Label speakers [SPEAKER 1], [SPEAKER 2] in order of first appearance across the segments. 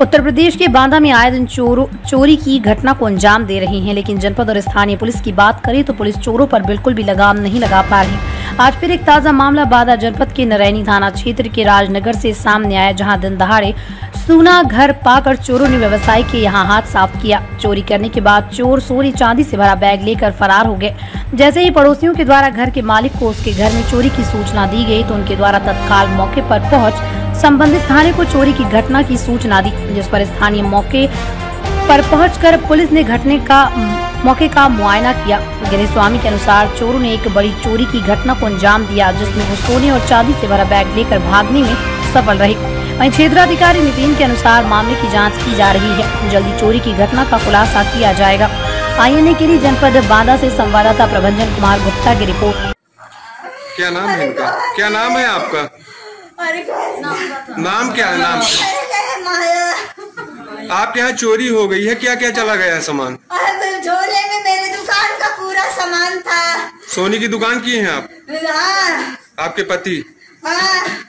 [SPEAKER 1] उत्तर प्रदेश के बांदा में आए दिन चोरों चोरी की घटना को अंजाम दे रही हैं, लेकिन जनपद और स्थानीय पुलिस की बात करें तो पुलिस चोरों पर बिल्कुल भी लगाम नहीं लगा पा रही। आज फिर एक ताज़ा मामला बांदा जनपद के नरैनी थाना क्षेत्र के राजनगर से सामने आया, जहाँ दिन दहाड़े सूना घर पाकर चोरों ने व्यवसायी के यहाँ हाथ साफ़ किया। चोरी करने के बाद चोर सोनी चांदी से भरा बैग लेकर फरार हो गए। जैसे ही पड़ोसियों के द्वारा घर के मालिक को उसके घर में चोरी की सूचना दी गई तो उनके द्वारा तत्काल मौके पर पहुँच संबंधित थाने को चोरी की घटना की सूचना दी, जिस पर स्थानीय मौके पर पहुंचकर पुलिस ने घटने का, मौके का मुआयना किया। गिरी स्वामी के अनुसार चोरों ने एक बड़ी चोरी की घटना को अंजाम दिया, जिसमें वो सोने और चांदी से भरा बैग लेकर भागने में सफल रहे। वहीं क्षेत्राधिकारी नितिन के अनुसार मामले की जाँच की जा रही है। जल्दी चोरी की घटना का खुलासा किया जाएगा। आई के लिए जनपद बांदा से संवाददाता प्रभंजन कुमार गुप्ता की रिपोर्ट।
[SPEAKER 2] क्या नाम है इनका? क्या नाम है आपका? नाम क्या है, नाम? आपके यहाँ चोरी हो गई है क्या क्या चला गया है सामान?
[SPEAKER 3] झोले में मेरे दुकान का पूरा सामान था
[SPEAKER 2] सोनी की दुकान की है आप? आपके पति?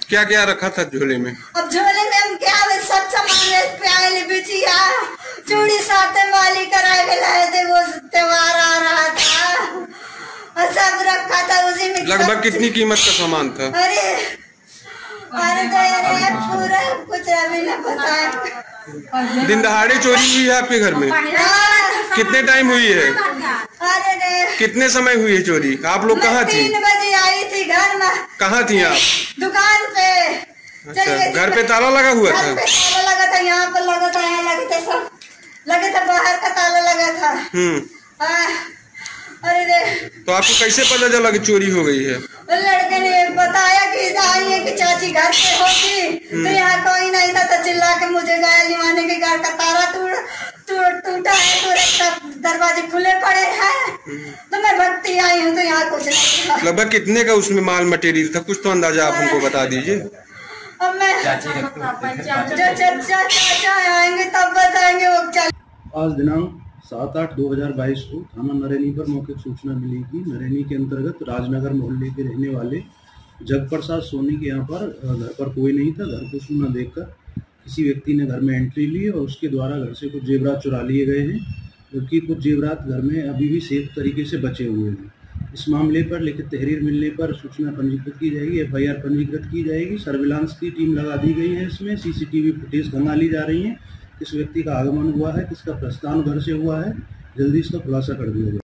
[SPEAKER 2] क्या क्या रखा था झोले में
[SPEAKER 3] अब झोले में हम क्या सब सामान प्याले चूड़ी साथे वाली करा के लाए थे वो त्योहार आ रहा था सब रखा था उसी में?
[SPEAKER 2] लगभग कितनी कीमत का सामान था?
[SPEAKER 3] अरे अरे तो यार पूरा कुछ अभी न पता है।
[SPEAKER 2] दिन दहाड़े चोरी हुई है आपके घर में?
[SPEAKER 3] हाँ,
[SPEAKER 2] कितने टाइम हुई है? कितने समय हुई है चोरी? आप लोग कहाँ थी?
[SPEAKER 3] तीन बजे आई थी घर में।
[SPEAKER 2] कहाँ थी आप?
[SPEAKER 3] दुकान पे।
[SPEAKER 2] अच्छा। घर पे ताला लगा हुआ था?
[SPEAKER 3] ताला लगा था यहाँ पर लगा था यहाँ लगे थे सब। लगे थे बाहर का ताला लगा था।
[SPEAKER 2] हम्म।
[SPEAKER 3] हाँ, अरे
[SPEAKER 2] तो आपको कैसे पता चला कि चोरी हो गई है?
[SPEAKER 3] बताया कि आई है कि चाची घर पे होगी। तो यहाँ कोई नहीं था तो चिल्ला के मुझे गया लिवाने के घर का ताला टूट टूट टूटा है तो दरवाजे खुले पड़े हैं। तो मैं भक्ति आई हूँ तो यहाँ कुछ नहीं
[SPEAKER 2] लगभग कितने का उसमें माल मटेरियल था? कुछ तो अंदाज़ा आप हमको बता दीजिए।
[SPEAKER 3] अब मैं जो चाचा चाचा आएँगे तब बताएँगे वो चल
[SPEAKER 4] आज दिनांक सात आठ दो हज़ार बाईस को थाना नरैनी पर मौखिक सूचना मिली कि नरैनी के अंतर्गत राजनगर मोहल्ले के रहने वाले जगप्रसाद सोनी के यहाँ पर घर पर कोई नहीं था, घर को सूना देखकर किसी व्यक्ति ने घर में एंट्री ली और उसके द्वारा घर से कुछ जेवरात चुरा लिए गए हैं, जबकि कुछ जेवरात घर में अभी भी सेफ़ तरीके से बचे हुए हैं। इस मामले पर लिखित तहरीर मिलने पर सूचना पंजीकृत की जाएगी, एफआईआर पंजीकृत की जाएगी, सर्विलांस की टीम लगा दी गई है इसमें, सीसीटीवी फुटेज खंगाली जा रही है। किस व्यक्ति का आगमन हुआ है, किसका प्रस्थान घर से हुआ है, जल्दी इसका खुलासा कर दिया जाए।